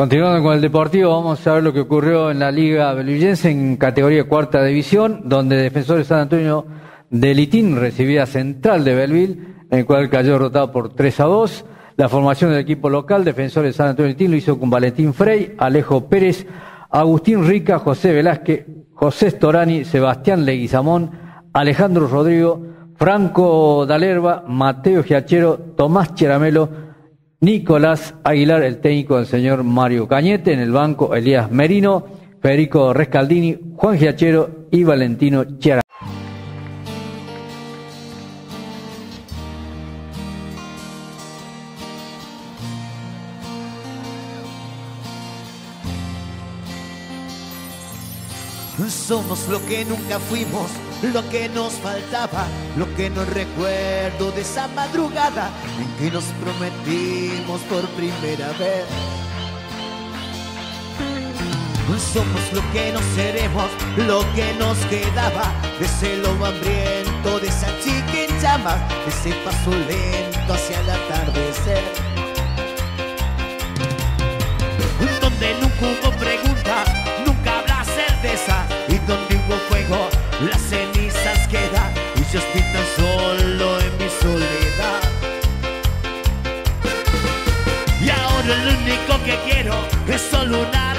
Continuando con el deportivo, vamos a ver lo que ocurrió en la Liga Belvillense en categoría cuarta división, donde Defensores San Antonio de Litín recibía Central de Belville, en el cual cayó derrotado por 3 a 2. La formación del equipo local, Defensores San Antonio de Litín, lo hizo con Valentín Frey, Alejo Pérez, Agustín Rica, José Velázquez, José Storani, Sebastián Leguizamón, Alejandro Rodrigo, Franco Dalerba, Mateo Giachero, Tomás Cheramelo, Nicolás Aguilar, el técnico del señor Mario Cañete, en el banco Elías Merino, Federico Rescaldini, Juan Giachero y Valentino Chiara. Somos lo que nunca fuimos, lo que nos faltaba, lo que no recuerdo de esa madrugada en que nos prometimos por primera vez. Somos lo que no seremos, lo que nos quedaba de ese lobo hambriento, de esa chica en llamas, de ese paso lento hacia el atardecer. Único que quiero es solo una